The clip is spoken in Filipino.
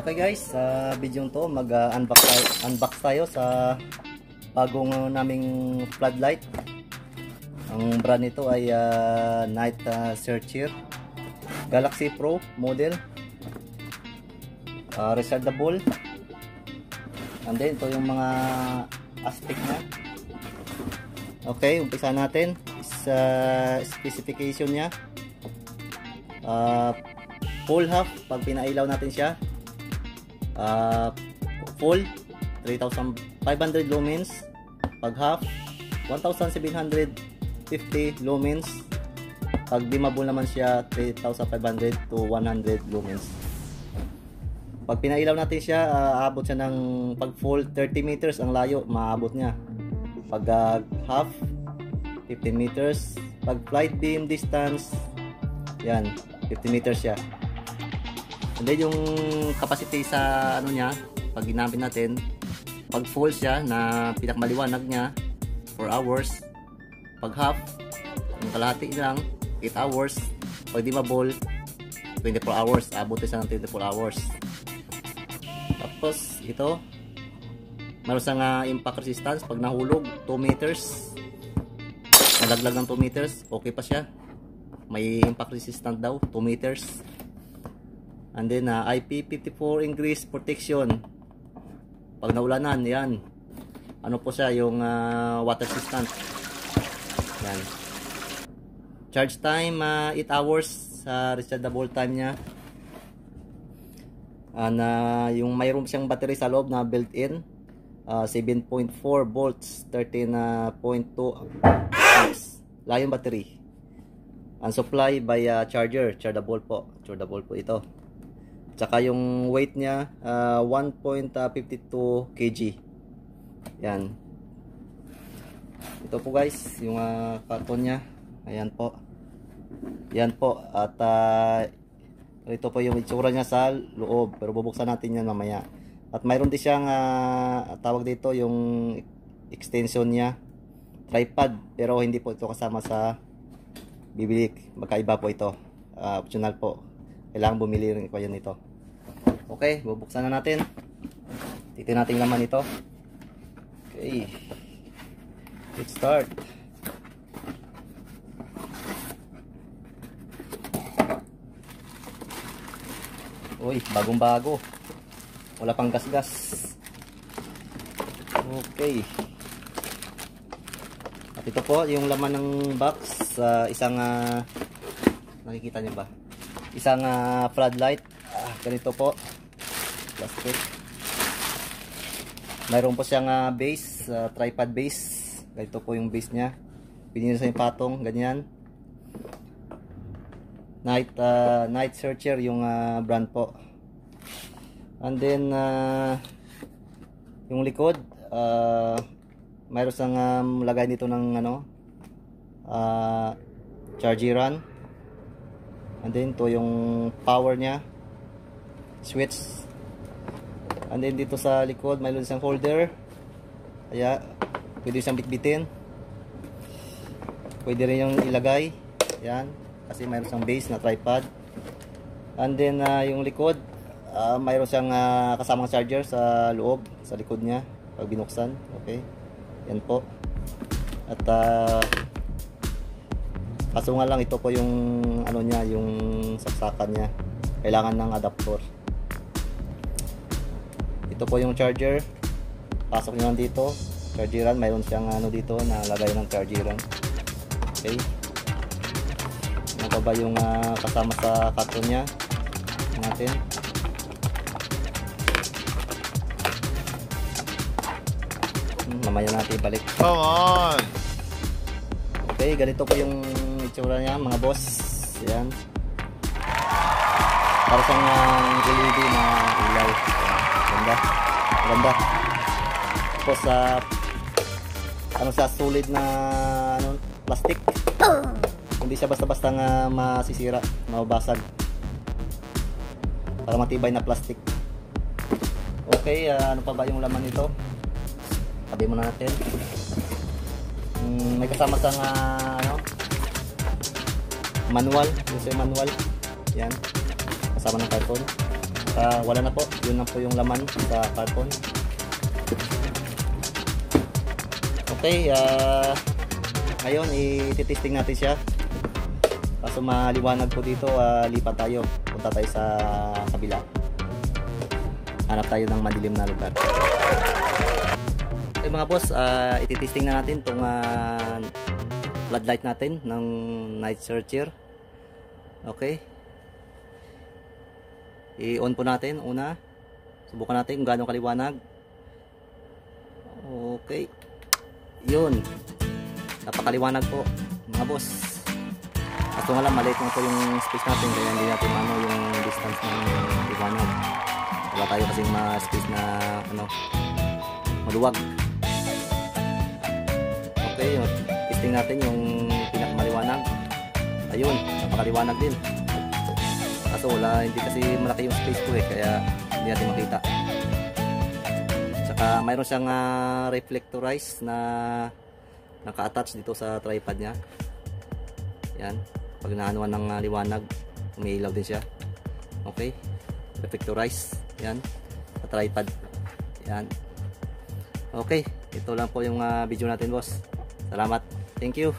Okay guys, sa video to mag-unbox tayo, unbox tayo sa bagong uh, naming floodlight. Ang brand nito ay uh, Night uh, Searcher Galaxy Pro model. Uh, rechargeable. And then ito yung mga aspect niya. Okay, umpisa natin sa specification niya. Uh, full half pag pinailaw natin siya uh, full 3,500 lumens. Pag half 1,750 lumens. Pag dimmable naman siya 3,500 to 100 lumens. Pag pinailaw natin siya uh, aabot siya ng pag full 30 meters ang layo maabot niya. Pag uh, half 15 meters. Pag flight beam distance yan 50 meters siya And then yung capacity sa ano niya, pag ginamit natin, pag full siya na pinakamaliwanag niya, 4 hours. Pag half, yung kalahati lang, 8 hours. Pag dimmable, 24 hours. Abot siya ng 24 hours. Tapos, ito, meron siyang uh, impact resistance. Pag nahulog, 2 meters. Nalaglag ng 2 meters, okay pa siya. May impact resistant daw, 2 meters. And then uh, IP54 increase protection. Pag naulanan, yan. Ano po siya, yung uh, water resistant. Yan. Charge time, uh, 8 hours sa uh, rechargeable time niya. And uh, yung mayroon siyang battery sa loob na built-in. Uh, 7.4 volts, 13.2 amps. Lion battery. And supply by uh, charger, chargeable po. Chargeable po ito. Tsaka yung weight niya, uh, 1.52 kg. Yan. Ito po guys, yung uh, karton niya. Ayan po. Yan po. At uh, ito po yung itsura niya sa loob. Pero bubuksan natin yan mamaya. At mayroon din siyang uh, tawag dito yung extension niya. Tripod. Pero hindi po ito kasama sa bibili. Magkaiba po ito. Uh, optional po. Kailangan bumili rin kayo nito. Okay, bubuksan na natin. Titin natin laman ito. Okay. Let's start. Uy, bagong bago. Wala pang gas-gas. Okay. At ito po yung laman ng box sa uh, isang uh, nakikita niyo ba? Isang uh, floodlight. Ah, ganito po. Plastic. Mayroon po siyang uh, base uh, tripod base. Ganito po yung base nya pinili sa patong ganyan. Night uh, night searcher yung uh, brand po. And then uh, yung likod uh, mayroon siyang um, lagay dito ng ano uh, chargeran and then to yung power nya switch And then dito sa likod, mayroon isang holder. Kaya, pwede siyang bitbitin. Pwede rin yung ilagay. Yan. Kasi mayroon siyang base na tripod. And then, uh, yung likod, uh, mayroon siyang uh, kasamang charger sa loob, sa likod niya. Pag binuksan. Okay. Yan po. At, uh, kaso nga lang, ito po yung, ano niya, yung saksakan niya. Kailangan ng adapter ito po yung charger. Pasok nyo lang dito. Chargeran mayroon siyang ano dito na lagay ng chargeran okay. Ano ba yung uh, kasama sa karton nya natin. Hmm, mamaya natin balik come on! Okay ganito po yung itsura nya mga boss yan para sa uh, LED na ilaw Ganda. Ganda. Tapos sa uh, ano sa solid na ano, plastic. Hindi siya basta-basta nga masisira, mababasag. Para matibay na plastic. Okay, uh, ano pa ba yung laman nito? Tabi muna natin. Mm, may kasama sa uh, ano, manual, yung manual. Yan. Kasama ng karton. Ah, wala na po. Yun na po yung laman sa carton. Okay, ah ngayon i-testing natin siya. Kaso maliwanag po dito, ah, lipat tayo. Punta tayo sa kabila. Hanap tayo ng madilim na lugar. Okay mga boss, uh, ititesting na natin itong uh, floodlight natin ng night searcher. Okay. I-on po natin una. Subukan natin kung gaano kaliwanag. Okay. Yun. Napakaliwanag po mga boss. Kaso nga lang maliit lang po yung space natin kaya hindi natin ano yung distance ng liwanag. Wala tayo kasing ma-space na ano maluwag. Okay, testing natin yung pinakamaliwanag. Ayun, napakaliwanag din. Kaso wala, hindi kasi malaki yung space ko eh, kaya hindi natin makita. Tsaka mayroon siyang uh, reflectorize na naka-attach dito sa tripod niya. Yan. Pag naanuan ng uh, liwanag, umiilaw din siya. Okay. Reflectorize. Yan. Sa tripod. Yan. Okay. Ito lang po yung uh, video natin boss. Salamat. Thank you.